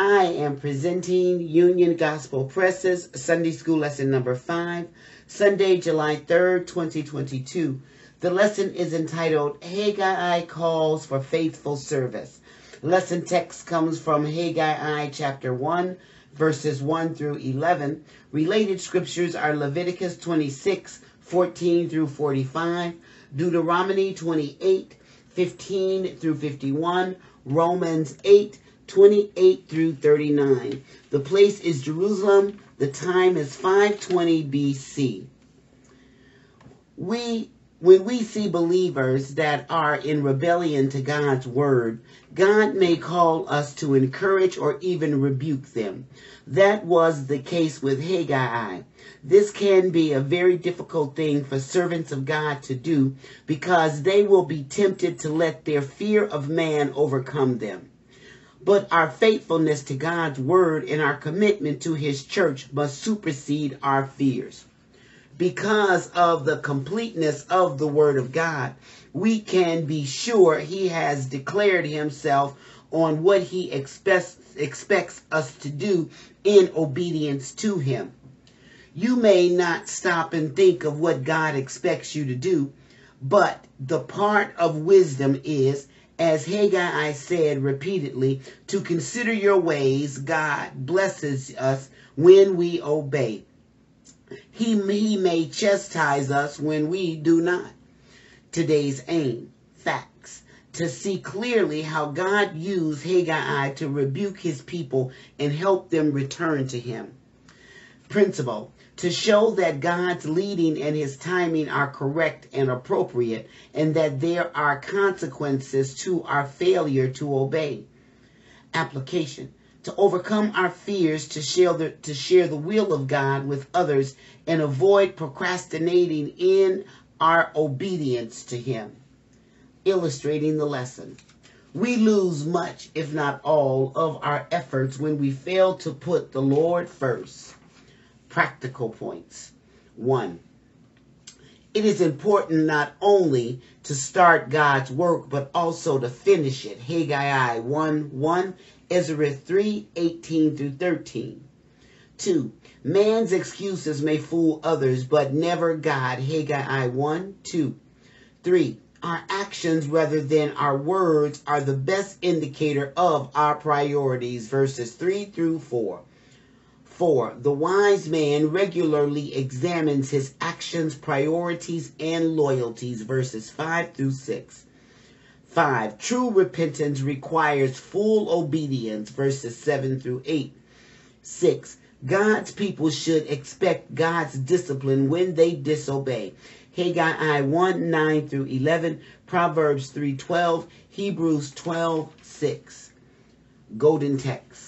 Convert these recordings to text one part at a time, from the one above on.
I am presenting Union Gospel Presses Sunday School Lesson Number 5, Sunday, July 3rd, 2022. The lesson is entitled Haggai Calls for Faithful Service. Lesson text comes from Haggai chapter 1, verses 1 through 11. Related scriptures are Leviticus 26, 14 through 45, Deuteronomy 28, 15 through 51, Romans 8, 28 through 39. The place is Jerusalem. The time is 520 BC. We when we see believers that are in rebellion to God's word, God may call us to encourage or even rebuke them. That was the case with Haggai. This can be a very difficult thing for servants of God to do because they will be tempted to let their fear of man overcome them. But our faithfulness to God's word and our commitment to his church must supersede our fears. Because of the completeness of the word of God, we can be sure he has declared himself on what he expects, expects us to do in obedience to him. You may not stop and think of what God expects you to do, but the part of wisdom is as Haggai said repeatedly, to consider your ways, God blesses us when we obey. He, he may chastise us when we do not. Today's aim, facts, to see clearly how God used Haggai to rebuke his people and help them return to him. Principle, to show that God's leading and his timing are correct and appropriate, and that there are consequences to our failure to obey. Application to overcome our fears to share the, to share the will of God with others and avoid procrastinating in our obedience to him. Illustrating the lesson. We lose much, if not all, of our efforts when we fail to put the Lord first practical points. One, it is important not only to start God's work, but also to finish it. Haggai 1 1, Ezra 3 18 through 13. 2. Man's excuses may fool others, but never God. Haggai 1 2. 3. Our actions rather than our words are the best indicator of our priorities. Verses 3 through 4. 4. The wise man regularly examines his actions, priorities, and loyalties. Verses 5 through 6. 5. True repentance requires full obedience. Verses 7 through 8. 6. God's people should expect God's discipline when they disobey. Haggai 1 9 through 11, Proverbs 3 12, Hebrews 12 6. Golden text.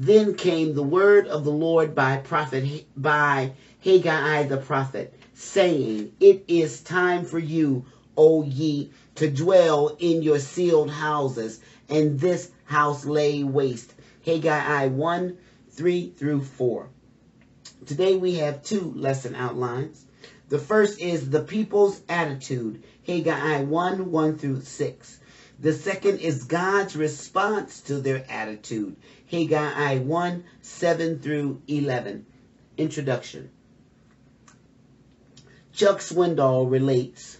Then came the word of the Lord by prophet by Haggai the prophet, saying, It is time for you, O ye, to dwell in your cieled houses, and this house lay waste. Haggai 1, 3 through 4. Today we have two lesson outlines. The first is the people's attitude, Haggai 1, 1 through 6. The second is God's response to their attitude. Haggai 1 7 through 11. Introduction. Chuck Swindoll relates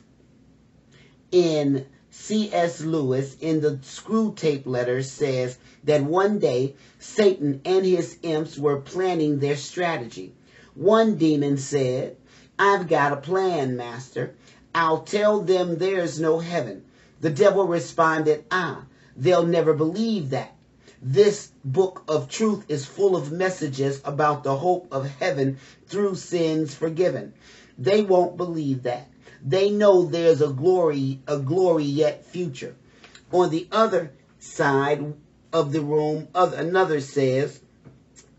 in C.S. Lewis in the Screwtape letter says that one day Satan and his imps were planning their strategy. One demon said, I've got a plan, master. I'll tell them there's no heaven. The devil responded, Ah, they'll never believe that. This book of truth is full of messages about the hope of heaven through sins forgiven. They won't believe that. They know there's a glory, a glory yet future. On the other side of the room, another says,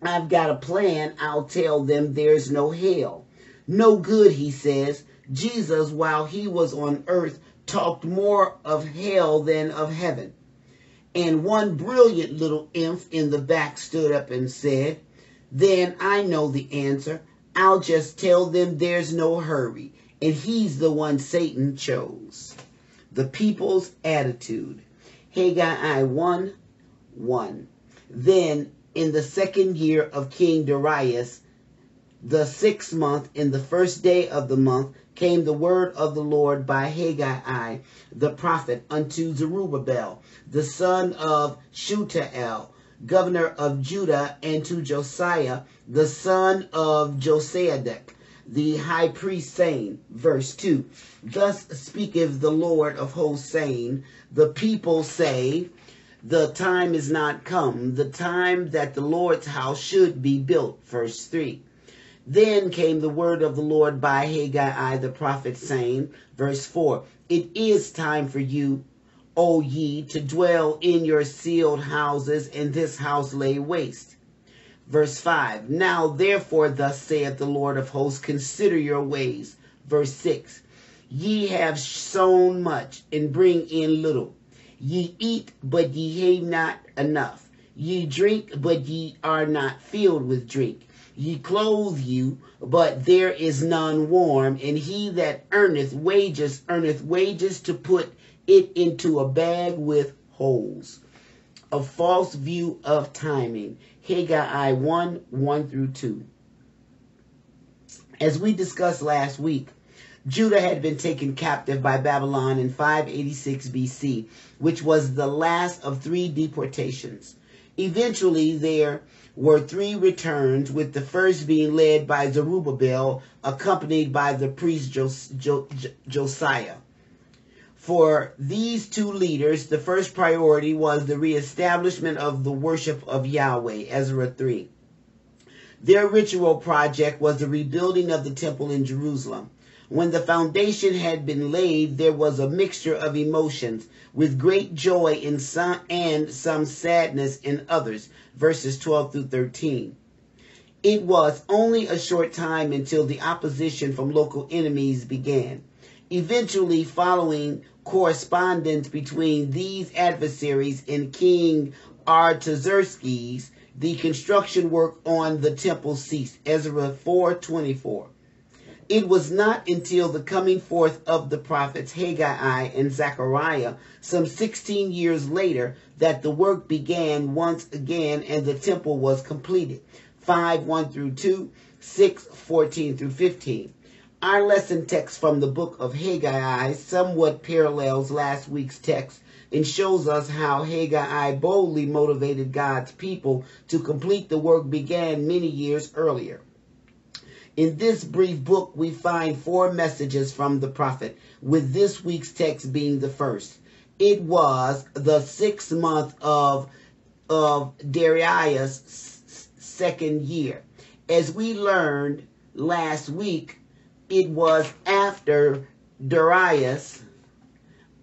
I've got a plan. I'll tell them there's no hell. No good, he says. Jesus, while he was on earth, talked more of hell than of heaven. And one brilliant little imp in the back stood up and said, Then I know the answer. I'll just tell them there's no hurry. And he's the one Satan chose. The people's attitude. Haggai 1 1. Then in the second year of King Darius, the sixth month, in the first day of the month, came the word of the Lord by Haggai the prophet unto Zerubbabel, the son of Shealtiel, governor of Judah, and to Josiah, the son of Josadak, the high priest, saying, verse 2 Thus speaketh the Lord of hosts, saying, The people say, The time is not come, the time that the Lord's house should be built. Verse 3 then came the word of the Lord by Haggai the prophet, saying, verse 4 It is time for you, O ye, to dwell in your cieled houses, and this house lay waste. Verse 5 Now therefore, thus saith the Lord of hosts, consider your ways. Verse 6 Ye have sown much, and bring in little. Ye eat, but ye have not enough. Ye drink, but ye are not filled with drink ye clothe you, but there is none warm, and he that earneth wages earneth wages to put it into a bag with holes. A false view of timing. Haggai 1 1 through 2. As we discussed last week, Judah had been taken captive by Babylon in 586 BC, which was the last of three deportations. Eventually, there were three returns, with the first being led by Zerubbabel, accompanied by the priest Jos- jo- Josiah. For these two leaders, the first priority was the reestablishment of the worship of Yahweh, Ezra 3. Their ritual project was the rebuilding of the temple in Jerusalem. When the foundation had been laid, there was a mixture of emotions, with great joy in some and some sadness in others. Verses 12 through 13. It was only a short time until the opposition from local enemies began. Eventually, following correspondence between these adversaries and King Artaxerxes, the construction work on the temple ceased. Ezra 4:24. It was not until the coming forth of the prophets Haggai and Zechariah, some 16 years later, that the work began once again and the temple was completed. 5 1 through 2, 6 14 through 15. Our lesson text from the book of Haggai somewhat parallels last week's text and shows us how Haggai boldly motivated God's people to complete the work began many years earlier. In this brief book, we find four messages from the prophet, with this week's text being the first. It was the sixth month of, of Darius' second year. As we learned last week, it was after Darius'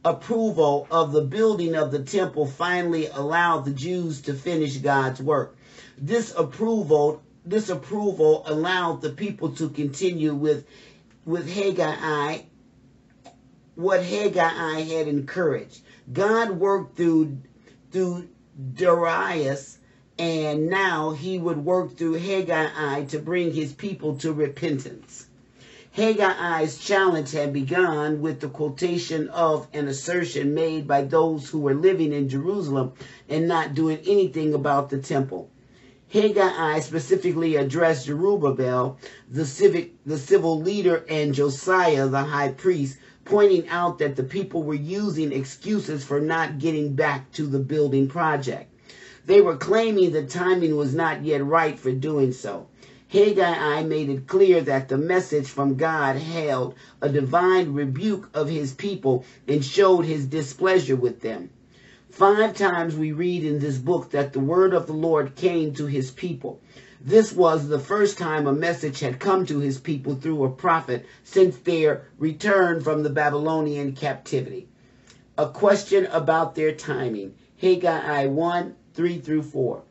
approval of the building of the temple finally allowed the Jews to finish God's work. This approval this approval allowed the people to continue with with Haggai what Haggai had encouraged. God worked through through Darius and now he would work through Haggai to bring his people to repentance. Haggai's challenge had begun with the quotation of an assertion made by those who were living in Jerusalem and not doing anything about the temple. Haggai specifically addressed Zerubbabel, the civic, the civil leader, and Josiah, the high priest, pointing out that the people were using excuses for not getting back to the building project. They were claiming the timing was not yet right for doing so. Haggai made it clear that the message from God held a divine rebuke of his people and showed his displeasure with them. Five times we read in this book that the word of the Lord came to his people. This was the first time a message had come to his people through a prophet since their return from the Babylonian captivity. A question about their timing. Haggai 1 3 through 4.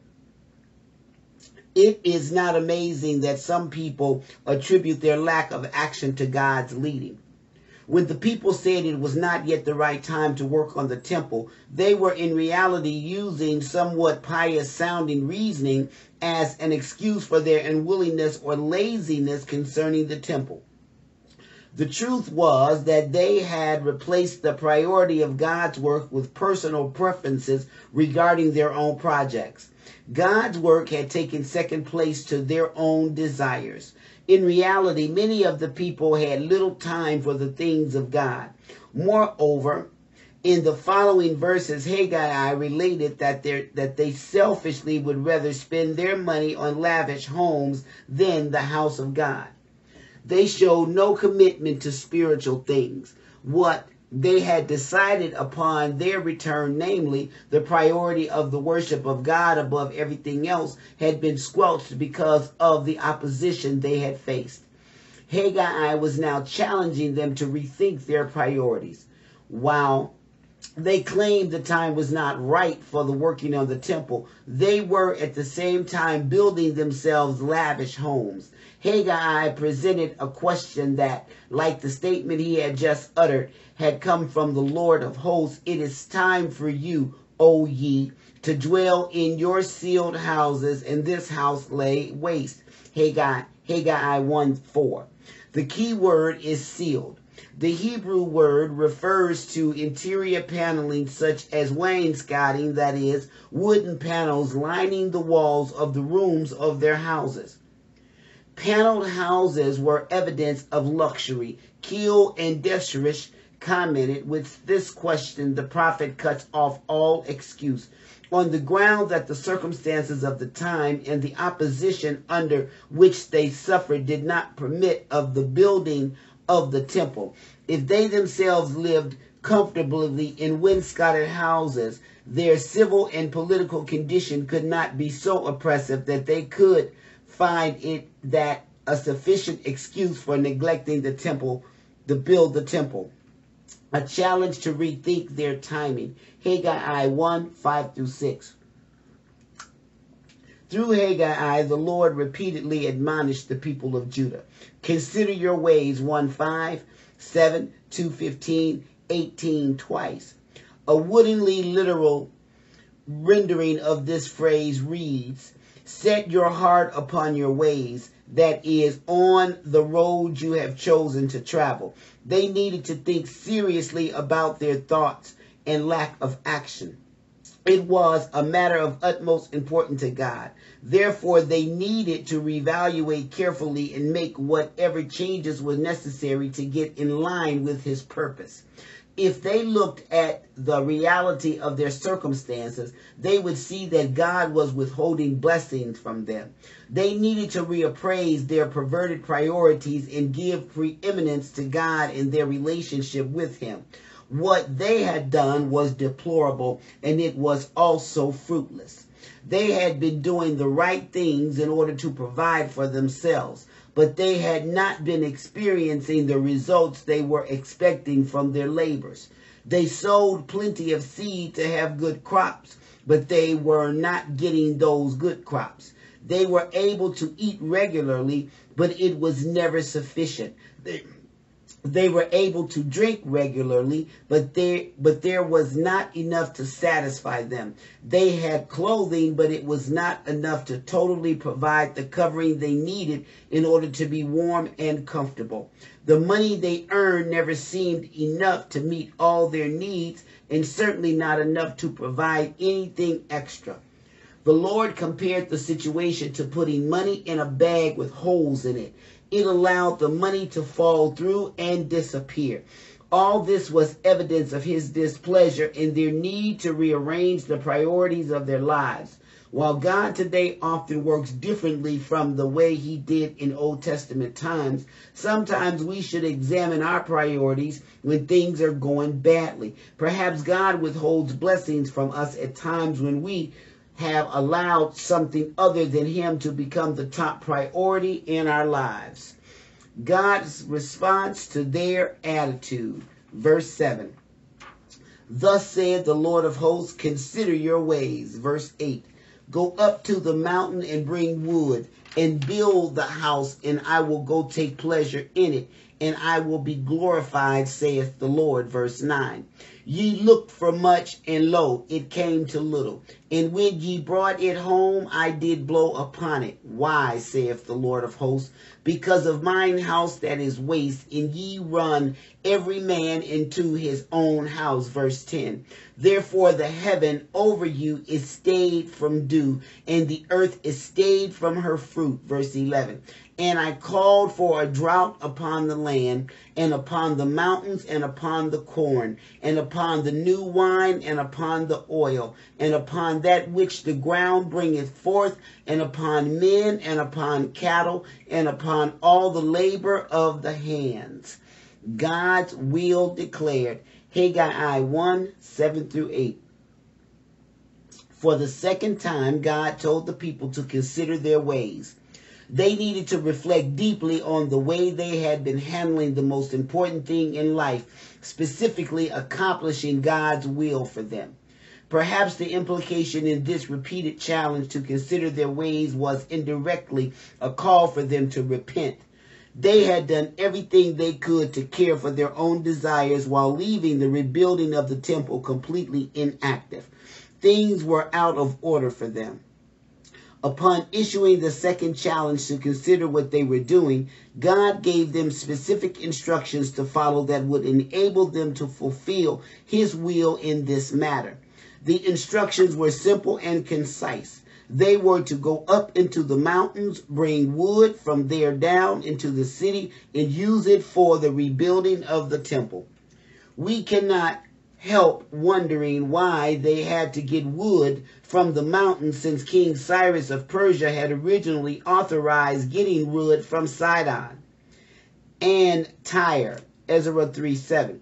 It is not amazing that some people attribute their lack of action to God's leading. When the people said it was not yet the right time to work on the temple, they were in reality using somewhat pious sounding reasoning as an excuse for their unwillingness or laziness concerning the temple. The truth was that they had replaced the priority of God's work with personal preferences regarding their own projects. God's work had taken second place to their own desires. In reality, many of the people had little time for the things of God. Moreover, in the following verses, Haggai related that, that they selfishly would rather spend their money on lavish homes than the house of God. They showed no commitment to spiritual things. What they had decided upon their return, namely the priority of the worship of God above everything else, had been squelched because of the opposition they had faced. Haggai was now challenging them to rethink their priorities. While they claimed the time was not right for the working of the temple. They were at the same time building themselves lavish homes. Haggai presented a question that, like the statement he had just uttered, had come from the Lord of hosts. It is time for you, O ye, to dwell in your cieled houses, and this house lay waste. Haggai, Haggai 1 4. The key word is cieled. The Hebrew word refers to interior paneling such as wainscoting, that is, wooden panels lining the walls of the rooms of their houses. Paneled houses were evidence of luxury. Keil and Delitzsch commented with this question the prophet cuts off all excuse on the ground that the circumstances of the time and the opposition under which they suffered did not permit of the building of the temple. If they themselves lived comfortably in wainscoted houses, their civil and political condition could not be so oppressive that they could find it that a sufficient excuse for neglecting the temple to build the temple. A challenge to rethink their timing. Haggai 1 5 through 6. Through Haggai, the Lord repeatedly admonished the people of Judah. Consider your ways 1 5, 7, 2 15, 18 twice. A woodenly literal rendering of this phrase reads, Set your heart upon your ways, that is, on the road you have chosen to travel. They needed to think seriously about their thoughts and lack of action. It was a matter of utmost importance to God. Therefore, they needed to reevaluate carefully and make whatever changes were necessary to get in line with His purpose. If they looked at the reality of their circumstances, they would see that God was withholding blessings from them. They needed to reappraise their perverted priorities and give preeminence to God in their relationship with Him. What they had done was deplorable and it was also fruitless. They had been doing the right things in order to provide for themselves, but they had not been experiencing the results they were expecting from their labors. They sowed plenty of seed to have good crops, but they were not getting those good crops. They were able to eat regularly, but it was never sufficient. They, they were able to drink regularly, but there but there was not enough to satisfy them. They had clothing, but it was not enough to totally provide the covering they needed in order to be warm and comfortable. The money they earned never seemed enough to meet all their needs, and certainly not enough to provide anything extra. The Lord compared the situation to putting money in a bag with holes in it it allowed the money to fall through and disappear. All this was evidence of his displeasure and their need to rearrange the priorities of their lives. While God today often works differently from the way he did in Old Testament times, sometimes we should examine our priorities when things are going badly. Perhaps God withholds blessings from us at times when we have allowed something other than Him to become the top priority in our lives. God's response to their attitude. Verse 7. Thus said the Lord of hosts, consider your ways. Verse 8. Go up to the mountain and bring wood and build the house, and I will go take pleasure in it. and I will be glorified, saith the Lord. Verse 9. Ye looked for much, and lo, it came to little. And when ye brought it home, I did blow upon it. Why, saith the Lord of hosts? Because of mine house that is waste, and ye run every man into his own house. Verse 10. Therefore the heaven over you is stayed from dew, and the earth is stayed from her fruit. Verse 11. And I called for a drought upon the land, and upon the mountains, and upon the corn, and upon the new wine, and upon the oil, and upon that which the ground bringeth forth, and upon men, and upon cattle, and upon all the labor of the hands. God's will declared. Haggai 1 7 through 8. For the second time, God told the people to consider their ways. They needed to reflect deeply on the way they had been handling the most important thing in life, specifically accomplishing God's will for them. Perhaps the implication in this repeated challenge to consider their ways was indirectly a call for them to repent. They had done everything they could to care for their own desires while leaving the rebuilding of the temple completely inactive. Things were out of order for them. Upon issuing the second challenge to consider what they were doing, God gave them specific instructions to follow that would enable them to fulfill His will in this matter. The instructions were simple and concise. They were to go up into the mountains, bring wood from there down into the city, and use it for the rebuilding of the temple. We cannot help wondering why they had to get wood from the mountains since King Cyrus of Persia had originally authorized getting wood from Sidon and Tyre. Ezra 3 7.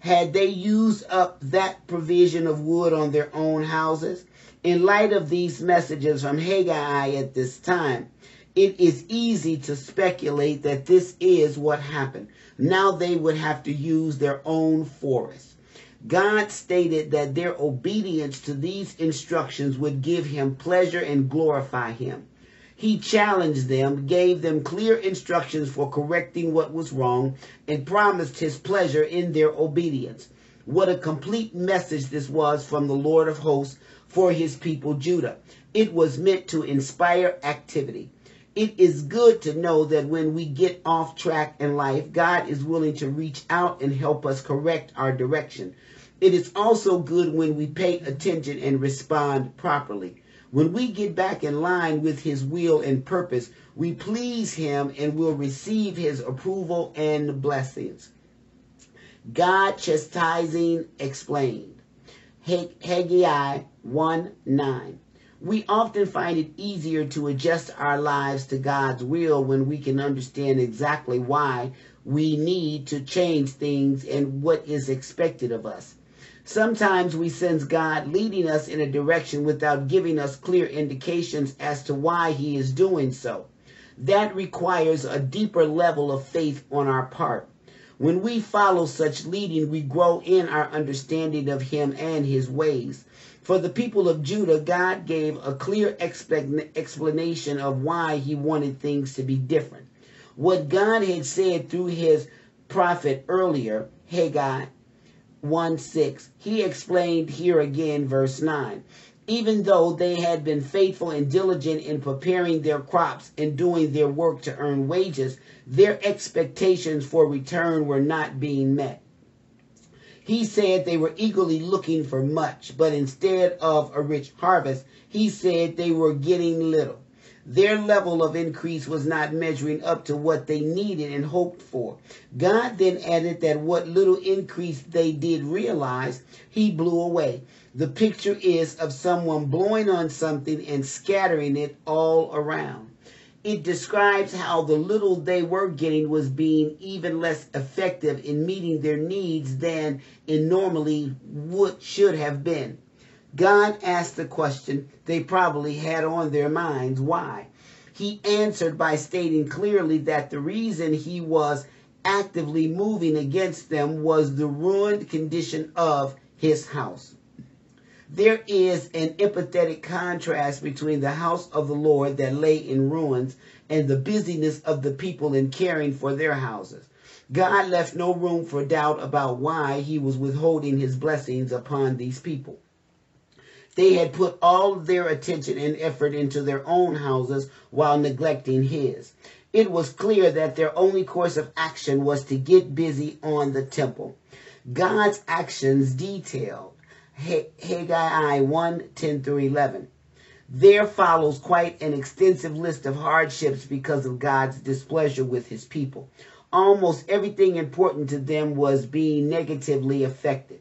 Had they used up that provision of wood on their own houses? In light of these messages from Haggai at this time, it is easy to speculate that this is what happened. Now they would have to use their own forest. God stated that their obedience to these instructions would give him pleasure and glorify him. He challenged them, gave them clear instructions for correcting what was wrong, and promised his pleasure in their obedience. What a complete message this was from the Lord of hosts for his people Judah. It was meant to inspire activity. It is good to know that when we get off track in life, God is willing to reach out and help us correct our direction. It is also good when we pay attention and respond properly. When we get back in line with his will and purpose, we please him and will receive his approval and blessings. God chastising explained. Haggai 1 9. We often find it easier to adjust our lives to God's will when we can understand exactly why we need to change things and what is expected of us. Sometimes we sense God leading us in a direction without giving us clear indications as to why he is doing so. That requires a deeper level of faith on our part. When we follow such leading, we grow in our understanding of him and his ways. For the people of Judah, God gave a clear explanation of why he wanted things to be different. What God had said through his prophet earlier, Haggai, 1 6. He explained here again, verse 9. Even though they had been faithful and diligent in preparing their crops and doing their work to earn wages, their expectations for return were not being met. He said they were eagerly looking for much, but instead of a rich harvest, he said they were getting little. Their level of increase was not measuring up to what they needed and hoped for. God then added that what little increase they did realize, he blew away. The picture is of someone blowing on something and scattering it all around. It describes how the little they were getting was being even less effective in meeting their needs than it normally would should have been. God asked the question they probably had on their minds why? He answered by stating clearly that the reason he was actively moving against them was the ruined condition of his house. There is an empathetic contrast between the house of the Lord that lay in ruins and the busyness of the people in caring for their houses. God left no room for doubt about why he was withholding his blessings upon these people. They had put all their attention and effort into their own houses while neglecting his. It was clear that their only course of action was to get busy on the temple. God's actions detailed Haggai 1 10 through 11. There follows quite an extensive list of hardships because of God's displeasure with his people. Almost everything important to them was being negatively affected.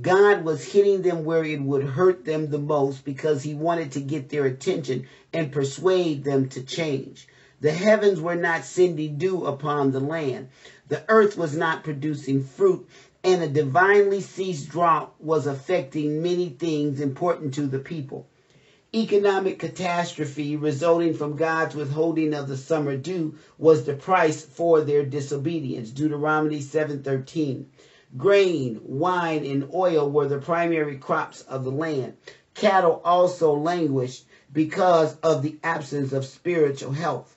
God was hitting them where it would hurt them the most because he wanted to get their attention and persuade them to change. The heavens were not sending dew upon the land. The earth was not producing fruit, and a divinely ceased drought was affecting many things important to the people. Economic catastrophe resulting from God's withholding of the summer dew was the price for their disobedience. Deuteronomy 7:13. Grain, wine, and oil were the primary crops of the land. Cattle also languished because of the absence of spiritual health.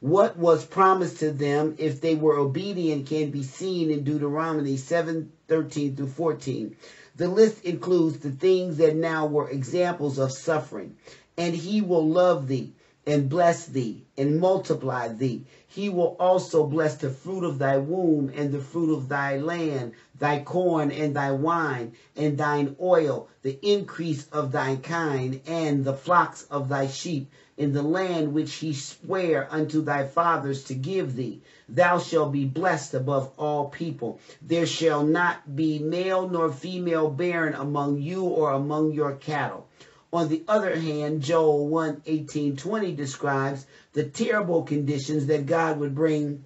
What was promised to them if they were obedient can be seen in Deuteronomy 7 13 through 14. The list includes the things that now were examples of suffering. And he will love thee and bless thee and multiply thee. He will also bless the fruit of thy womb and the fruit of thy land, thy corn and thy wine and thine oil, the increase of thy kind and the flocks of thy sheep in the land which he sware unto thy fathers to give thee. Thou shalt be blessed above all people. There shall not be male nor female barren among you or among your cattle. On the other hand, Joel 1 18 20 describes the terrible conditions that God would bring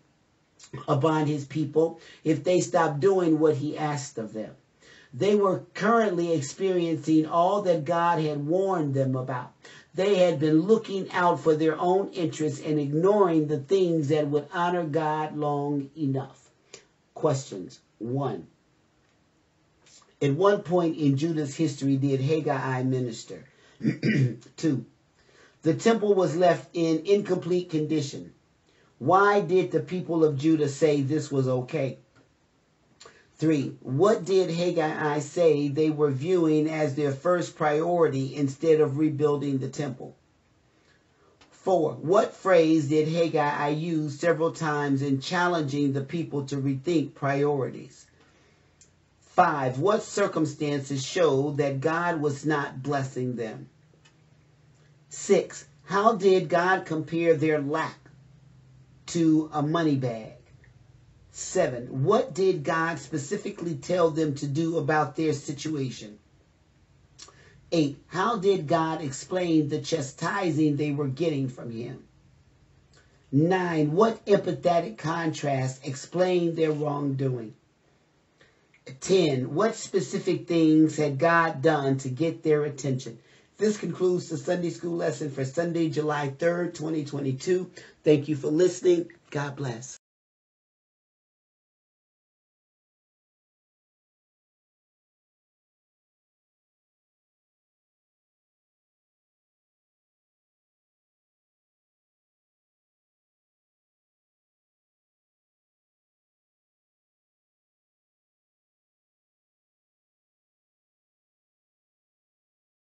upon his people if they stopped doing what he asked of them. They were currently experiencing all that God had warned them about. They had been looking out for their own interests and ignoring the things that would honor God long enough. Questions. One. At one point in Judah's history did Haggai minister? Two, the temple was left in incomplete condition. Why did the people of Judah say this was okay? Three, what did Haggai say they were viewing as their first priority instead of rebuilding the temple? Four, what phrase did Haggai use several times in challenging the people to rethink priorities? Five, what circumstances show that God was not blessing them? Six, how did God compare their lack to a money bag? Seven, what did God specifically tell them to do about their situation? Eight, how did God explain the chastising they were getting from Him? Nine, what empathetic contrast explained their wrongdoing? 10. What specific things had God done to get their attention? This concludes the Sunday school lesson for Sunday, July 3rd, 2022. Thank you for listening. God bless.